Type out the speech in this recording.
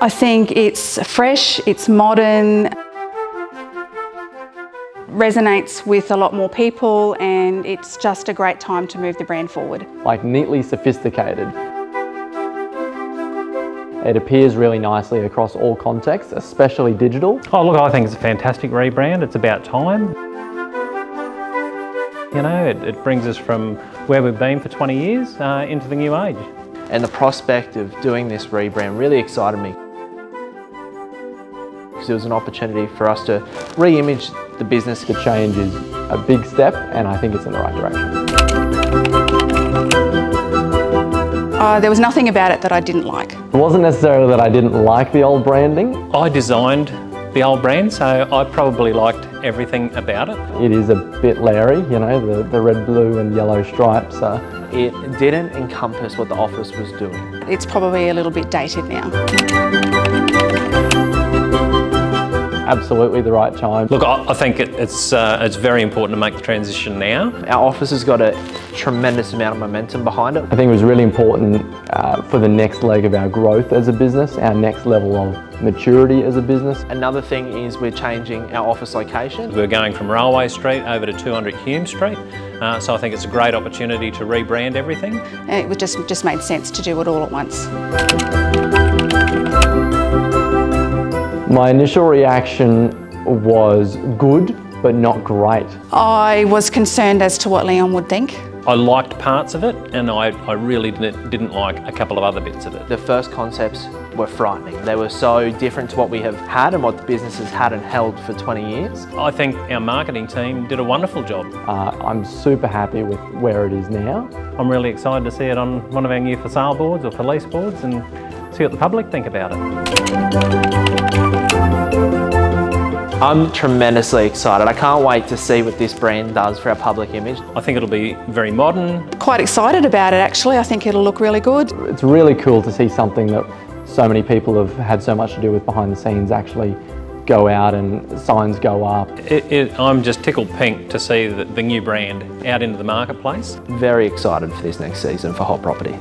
I think it's fresh, it's modern, resonates with a lot more people and it's just a great time to move the brand forward. Like neatly sophisticated. It appears really nicely across all contexts, especially digital. Oh look, I think it's a fantastic rebrand. It's about time. You know, it, it brings us from where we've been for 20 years uh, into the new age. And the prospect of doing this rebrand really excited me. Because it was an opportunity for us to re-image the business. The change is a big step and I think it's in the right direction. Uh, there was nothing about it that I didn't like. It wasn't necessarily that I didn't like the old branding. I designed the old brand, so I probably liked everything about it. It is a bit Larry, you know, the, the red, blue and yellow stripes. Uh, it didn't encompass what the office was doing. It's probably a little bit dated now. Absolutely the right time. Look, I, I think it, it's, uh, it's very important to make the transition now. Our office has got a tremendous amount of momentum behind it. I think it was really important uh, for the next leg of our growth as a business, our next level of maturity as a business. Another thing is we're changing our office location. We're going from Railway Street over to 200 Hume Street, uh, so I think it's a great opportunity to rebrand everything. It just, just made sense to do it all at once. My initial reaction was good, but not great. I was concerned as to what Leon would think. I liked parts of it and I, I really didn't, didn't like a couple of other bits of it. The first concepts were frightening. They were so different to what we have had and what the business has had and held for 20 years. I think our marketing team did a wonderful job. Uh, I'm super happy with where it is now. I'm really excited to see it on one of our new for sale boards or for lease boards and see what the public think about it. I'm tremendously excited. I can't wait to see what this brand does for our public image. I think it'll be very modern. Quite excited about it actually. I think it'll look really good. It's really cool to see something that so many people have had so much to do with behind the scenes actually go out and signs go up. It, it, I'm just tickled pink to see the, the new brand out into the marketplace. Very excited for this next season for Hot Property.